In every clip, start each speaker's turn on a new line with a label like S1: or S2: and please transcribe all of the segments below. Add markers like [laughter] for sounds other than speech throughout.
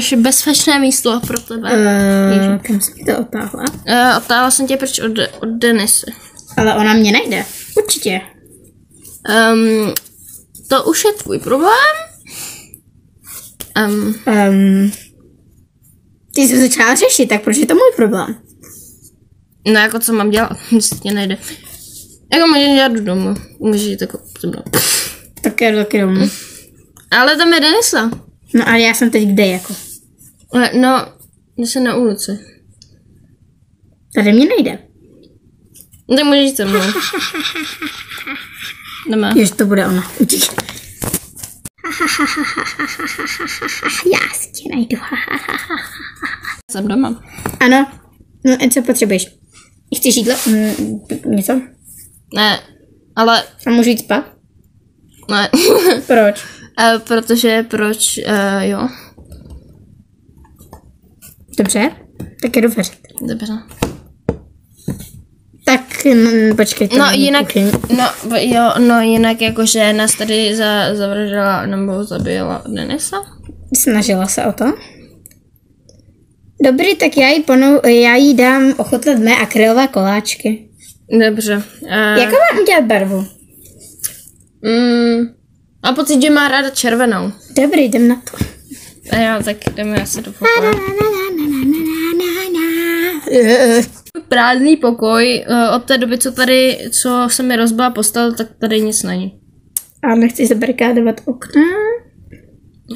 S1: skoro bezpečné místo pro tebe.
S2: Uh, kam jsi to otáhla?
S1: Uh, otáhla jsem tě pryč od, od Denisy.
S2: Ale ona mě najde. Určitě.
S1: Um, to už je tvůj problém. Um,
S2: Um, ty jsi začala řešit, tak proč je to můj problém?
S1: no jako co mám dělat, [laughs] když tě najde. Jako můžeš dělat do domu. Můžeš jít jako se mnou.
S2: Tak já taky domů.
S1: Ale tam je Denisa.
S2: No ale já jsem teď kde jako?
S1: Ale No, jde se na ulici.
S2: Tady mě nejde.
S1: No, Tak můžeš se mnou. Jdeme.
S2: Jež to bude ona. Utík. Já si tě najdu.
S1: Jsem doma.
S2: ano. No a co potřebuješ? Chceš jídlo? Mm, něco?
S1: Ne, ale
S2: A můžu jít spát?
S1: ne.
S2: Proč?
S1: uh, [laughs] protože proč, uh, jo.
S2: Dobře. Tak jdu vařit.
S1: Dobře.
S2: Tak mm, počkejte.
S1: No
S2: na
S1: jinak,
S2: kuchyni.
S1: no jo, no jinak jakože nás tady za, zavražila nebo zabila Denisa.
S2: Snažila se o to. Dobrý, tak já jí, ponou, já jí dám ochutnat mé akrylové koláčky.
S1: Dobře. Uh,
S2: Jakou mám udělat barvu?
S1: mm, a pocit, že má ráda červenou.
S2: Dobrý, jdem na to.
S1: A jo, tak jdeme asi do pokoje.
S2: Eh,
S1: Prázdný pokoj, uh, od té doby, co tady, co se mi rozbila postel, tak tady nic není.
S2: A nechci zabarikádovat okna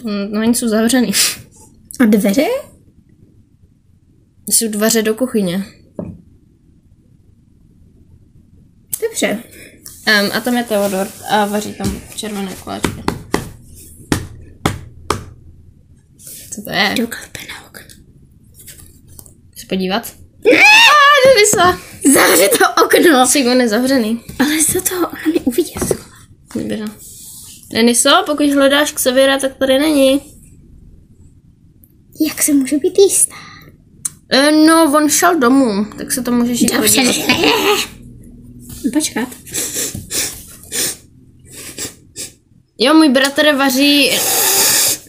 S1: Mm, No nic jsou zavřený.
S2: a dveře?
S1: Jsou dveře do kuchyně.
S2: Dobře.
S1: Um, a tam je Theodor a vaří tam červené koláčky. Co to je?
S2: Jdu na okno.
S1: Chci podívat? Ah, Denisa!
S2: Zavři to okno!
S1: Jsi nezavřený.
S2: Ale za to ona mi uvidí.
S1: Dobře. Deniso, pokud hledáš Xaviera, tak tady není.
S2: Jak se může být jistá?
S1: E, no, on šel domů, tak se to můžeš jít
S2: Dobře.
S1: podívat. [laughs]
S2: Počkat.
S1: Jo, můj bratr vaří,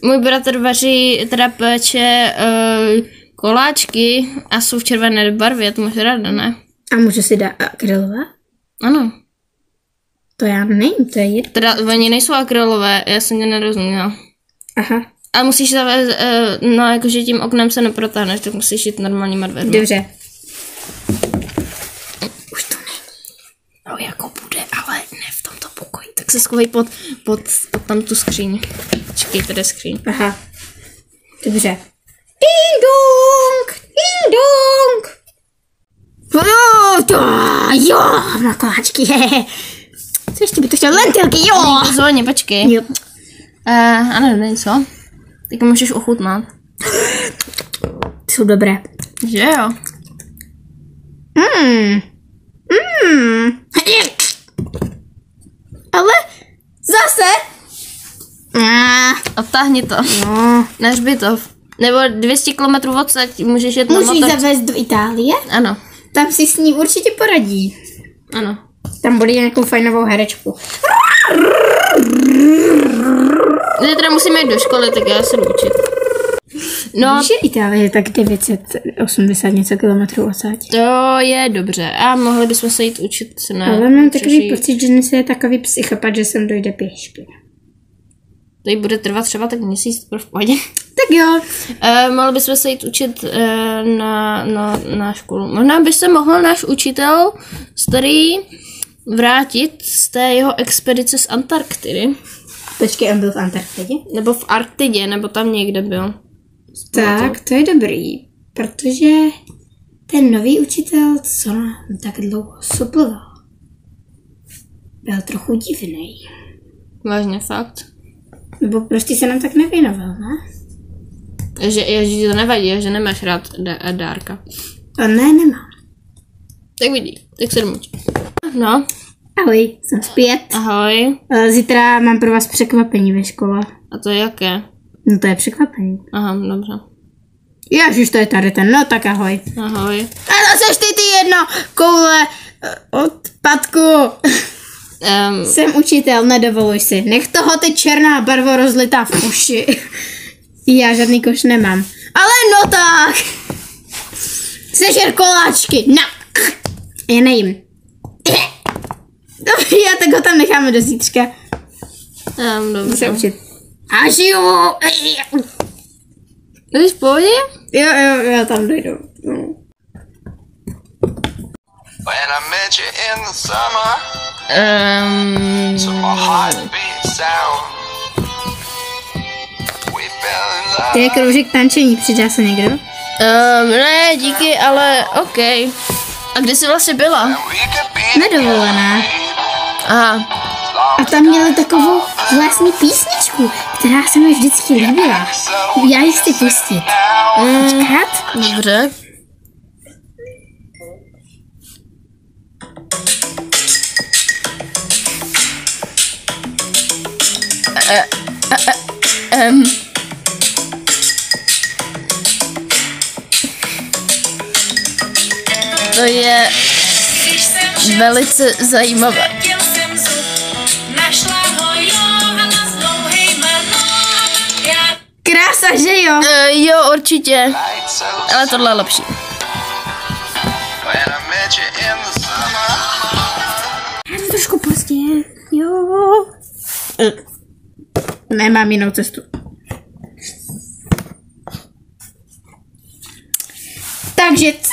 S1: můj bratr vaří, teda péče uh, koláčky a jsou v červené barvě, to máš ráda, ne?
S2: A můžu si dát akrylové?
S1: Ano.
S2: To já nevím, to je jedno.
S1: Teda oni nejsou akrylové, já jsem tě nerozuměla.
S2: Aha,
S1: A musíš zavést, uh, no jakože tím oknem se neprotáhneš, tak musíš jít normálníma dveřma.
S2: dobře. Už to není.
S1: No jako bude, ale ne v tomto pokoji. Tak se schovej pod, pod, pod tam tu skříň. Čekej, tady skříň.
S2: Aha. Dobře. Jo, má koláčky, hehe. Co ještě by to chtěl? Lentilky, jo!
S1: Pozorně, počkej.
S2: Jo.
S1: Uh, ano, není co? Tak můžeš ochutnat.
S2: Jsou dobré.
S1: Že jo?
S2: Mm. Mm. Ale zase. Ah,
S1: Odtáhni to.
S2: no.
S1: Na hřbitov. Nebo 200 km odsaď můžeš jet motor.
S2: zavést do Itálie?
S1: Ano,
S2: Tam si s ní určitě poradí.
S1: ano.
S2: Tam bude nějakou fajnovou herečku.
S1: Ne, teda musíme jít do školy, tak já se jdu učit. No,
S2: Víš, že Itálie je tak 980 něco kilometrů odsaď.
S1: to je dobře. A mohli bychom se jít učit na...
S2: Ale mám takový
S1: Češi.
S2: pocit, že dnes je takový psychopat, že sem dojde pěšky.
S1: To jí bude trvat třeba tak měsíc, v pohodě.
S2: Tak jo.
S1: Uh, mohli bychom se jít učit uh, na, na, na školu. Možná by se mohl náš učitel starý vrátit z té jeho expedice z Antarktidy.
S2: Počkej, on byl v Antarktidě?
S1: Nebo v Arktidě, nebo tam někde byl.
S2: Tak, to je dobrý, protože ten nový učitel, co nám tak dlouho suploval, byl trochu divný.
S1: Vážně fakt.
S2: Nebo prostě se nám tak nevěnoval, ne?
S1: Že, že ti to nevadí, že nemáš rád d- dárka.
S2: A ne, nemám.
S1: Tak vidí, tak se domů. No,
S2: Ahoj, jsem zpět.
S1: ahoj.
S2: Eh, Zítra mám pro vás překvapení ve škole.
S1: A to je jaké?
S2: No to je překvapení.
S1: Aha, dobře.
S2: Ježiš, to je tady ten, no tak ahoj.
S1: Ahoj.
S2: A to seš ty ty jedno koule eh, od patku.
S1: Um,
S2: Jsem učitel, nedovoluj si. Nech toho teď černá barva rozlitá v uši. Já žádný koš nemám. Ale no tak! Sežer koláčky, na! Já nejím. Dobrý, [coughs] já tak ho tam necháme do zítřka.
S1: Um,
S2: Se
S1: dobře.
S2: učit. A žiju!
S1: Jsi v pohodě?
S2: Jo, jo, já tam dojdu. No.
S3: When I met you in the summer,
S1: Um,
S3: to my heartbeat sound.
S2: To je kroužek tančení, přidá se někdo?
S1: um, ne, díky, ale OK. A kde jsi vlastně byla?
S2: Dovolené.
S1: Aha,
S2: A tam měli takovou vlastní písničku, která se mi vždycky líbila. Já ji chci pustit. Počkat.
S1: dobře. Eh, eh, eh, em. To je velice zajímavé.
S2: Krása, že jo?
S1: Uh, jo, určitě, ale tohle je lepší.
S2: Já to trošku pozdě. Jo. Eh, Nemám jinou cestu. Takže... c-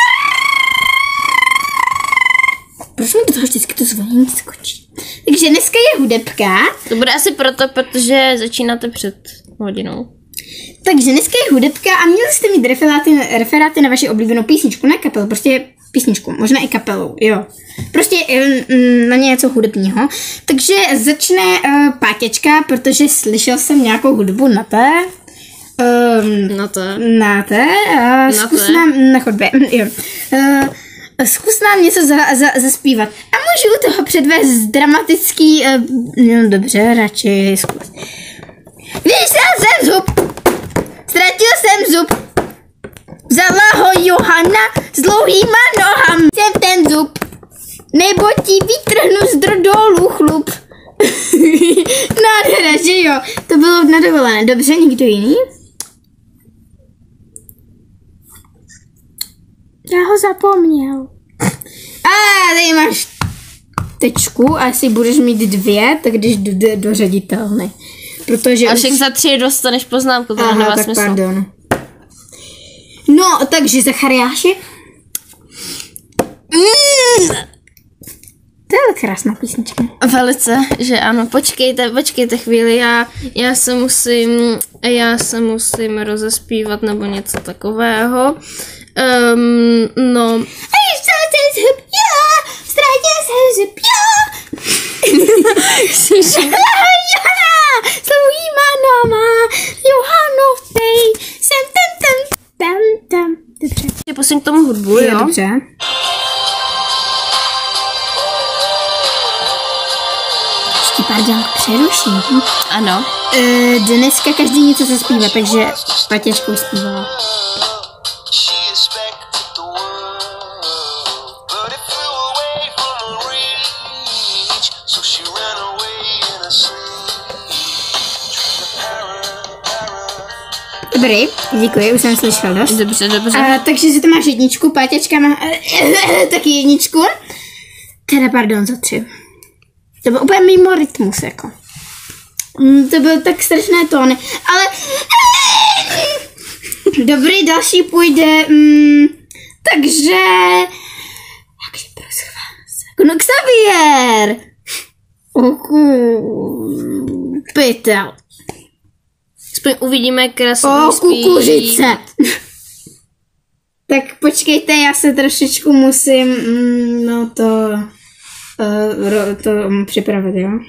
S2: Proč vždycky to zvonění skočí? Takže dneska je hudebka.
S1: To bude asi proto, protože začínáte před hodinou.
S2: Takže dneska je hudebka a měli jste mít referáty, referáty na vaši oblíbenou písničku, ne kapelu, prostě písničku, možná i kapelou, jo. Prostě mm, na něco hudebního. Takže začne uh, Pátěčka, protože slyšel jsem nějakou hudbu na té. Um,
S1: No to.
S2: na té, uh, zkus
S1: té.
S2: nám, na chodbě, [clears throat] jo. Uh, zkus nám něco za, za, zaspívat. A můžu u toho předvést dramatický, uh, no dobře, radši zkus. Vysel jsem zub, ztratil jsem zub, vzala ho Johana s dlouhýma nohama. Jsem ten zub, nebo ti vytrhnu z drodolu chlup. [laughs] Nádhera, že jo? To bylo na dovolené. Dobře, někdo jiný? Já ho zapomněl. A tady máš tečku a jestli budeš mít dvě, tak když do, do, do ředitelny. Protože
S1: Až jak za tři dostaneš poznámku, to
S2: Aha, tak
S1: smysl.
S2: pardon. No, takže Zachariáši. Mm. To je krásná písnička.
S1: Velice, že ano. Počkejte, počkejte chvíli, já, já se musím, já se musím rozespívat nebo něco takového. Um, no,
S2: Hej, ztratil jsem zub, jo! Ztratil jsem zub, jo! Jana! S dlouhýma nohama, Johanovej, jsem ten, ten, tam, tam. Dobře.
S1: že posím k tomu hudbu, jo?
S2: dobře. Ještě pardon, přeruším.
S1: Ano.
S2: E, dneska každý něco zaspívá, takže Patěžkou zpívala. Dobrý, děkuji, už jsem slyšel dost.
S1: Dobře, dobře.
S2: A, takže si to máš jedničku, Pátěčka má taky jedničku. Teda pardon, za tři. To byl úplně mimo rytmus, jako. Mm, To byly tak strašné tóny, ale... Dobrý, další půjde, mm, takže... Jakže proschválně se... No Xavier! Oku... Pytel.
S1: Aspoň uvidíme, krásný
S2: O,
S1: spí.
S2: kukuřice! tak počkejte, já se trošičku musím, mm, no to, uh, ro, to um, připravit, jo?
S1: Um,